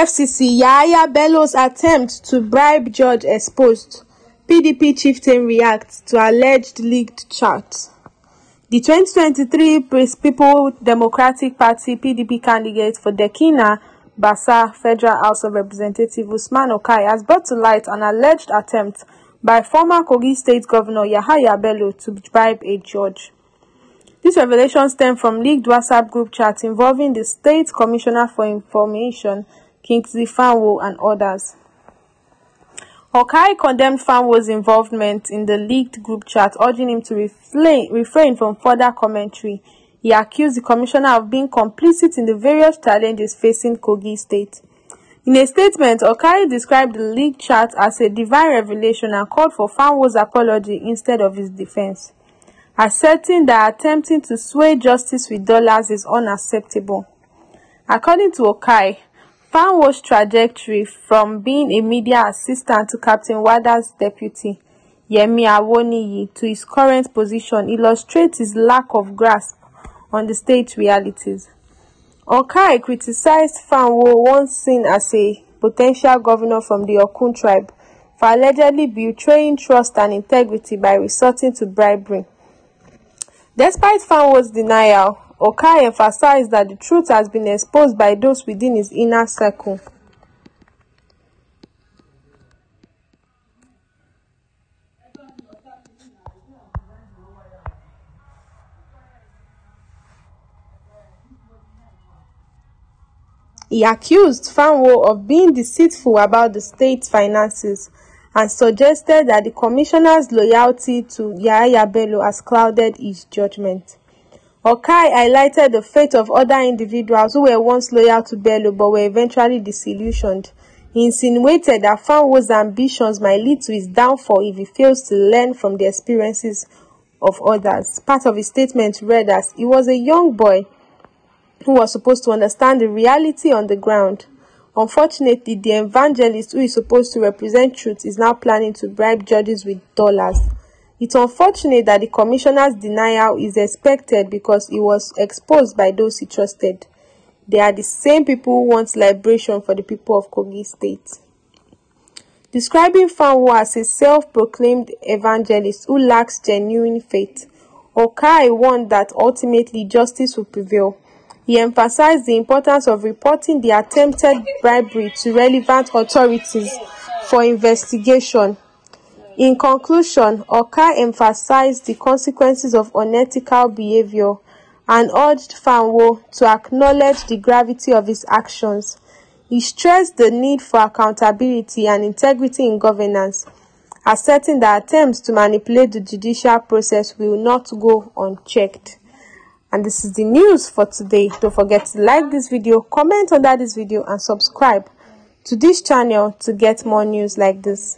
EFCC Yahaya Bello's attempt to bribe judge exposed. PDP chieftain reacts to alleged leaked chart. The 2023 People Democratic Party PDP candidate for Dekina Bassa Federal House of Representatives Usman Okai has brought to light an alleged attempt by former Kogi State Governor Yahaya Bello to bribe a judge. This revelation stemmed from leaked WhatsApp group chats involving the State Commissioner for Information, Kingsley Fanwo, and others. Okai condemned Fanwo's involvement in the leaked group chat, urging him to refrain, refrain from further commentary. He accused the commissioner of being complicit in the various challenges facing Kogi State. In a statement, Okai described the leaked chat as a divine revelation and called for Fanwo's apology instead of his defense asserting that attempting to sway justice with dollars is unacceptable. According to Okai, Fanwo's trajectory from being a media assistant to Captain Wada's deputy, Yemi Awoniyi, to his current position illustrates his lack of grasp on the state realities. Okai criticized Fanwo, once seen as a potential governor from the Okun tribe, for allegedly betraying trust and integrity by resorting to bribery. Despite Fanwo's denial, Okai emphasized that the truth has been exposed by those within his inner circle. He accused Fanwo of being deceitful about the state's finances and suggested that the commissioner's loyalty to Yahaya Bello has clouded his judgment. Okai highlighted the fate of other individuals who were once loyal to Bello but were eventually disillusioned. He insinuated that Fanwo's ambitions might lead to his downfall if he fails to learn from the experiences of others. Part of his statement read as, he was a young boy who was supposed to understand the reality on the ground. Unfortunately, the evangelist who is supposed to represent truth is now planning to bribe judges with dollars. It's unfortunate that the commissioner's denial is expected because he was exposed by those he trusted. They are the same people who want liberation for the people of Kogi State. Describing Fanwo as a self-proclaimed evangelist who lacks genuine faith, Okai warned that ultimately justice will prevail he emphasized the importance of reporting the attempted bribery to relevant authorities for investigation. In conclusion, Okai emphasized the consequences of unethical behavior and urged Fanwo to acknowledge the gravity of his actions. He stressed the need for accountability and integrity in governance, asserting that attempts to manipulate the judicial process will not go unchecked. And this is the news for today. Don't forget to like this video comment under this video and subscribe to this channel to get more news like this